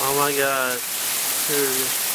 Oh my god. Seriously.